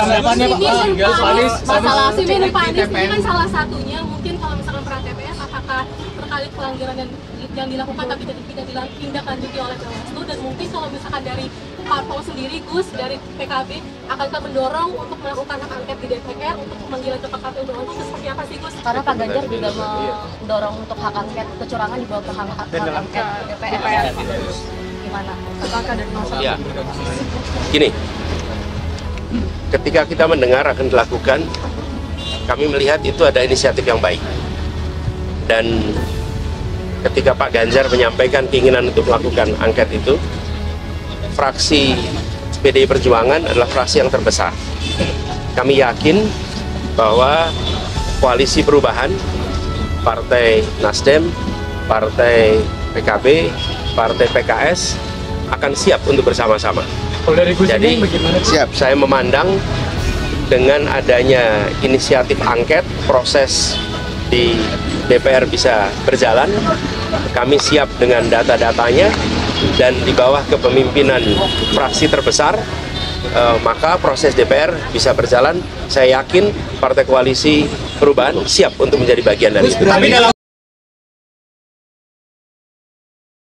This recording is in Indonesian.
Tanggapannya Pak, Anies, masalah nih Pak Anies, ini kan salah satunya mungkin kalau misalkan pra TPS apakah terkait pelanggaran yang, yang dilakukan tapi tidak tidak ditindaklanjuti oleh Bawaslu? Dan mungkin kalau misalkan dari Parpol sendiri Gus dari PKB akankah mendorong untuk melakukan hak angket di DPR untuk pemanggilan ke KPU Bawaslu itu seperti apa sih Gus? Karena Pak Ganjar juga mendorong untuk hak angket kecurangan dibawa ke hak, hak, hak angket DPR. Gimana? Apakah dari masalah? Ya, gini, ketika kita mendengar akan dilakukan, kami melihat itu ada inisiatif yang baik. Dan ketika Pak Ganjar menyampaikan keinginan untuk melakukan angket itu, fraksi PDI Perjuangan adalah fraksi yang terbesar. Kami yakin bahwa koalisi perubahan, Partai Nasdem, Partai PKB, Partai PKS akan siap untuk bersama-sama. Kalau dari Gus Jadi- bagaimana? Siap, saya memandang dengan adanya inisiatif angket, proses di DPR bisa berjalan. Kami siap dengan data-datanya dan di bawah kepemimpinan fraksi terbesar, eh, maka proses DPR bisa berjalan. Saya yakin Partai Koalisi Perubahan siap untuk menjadi bagian dari itu.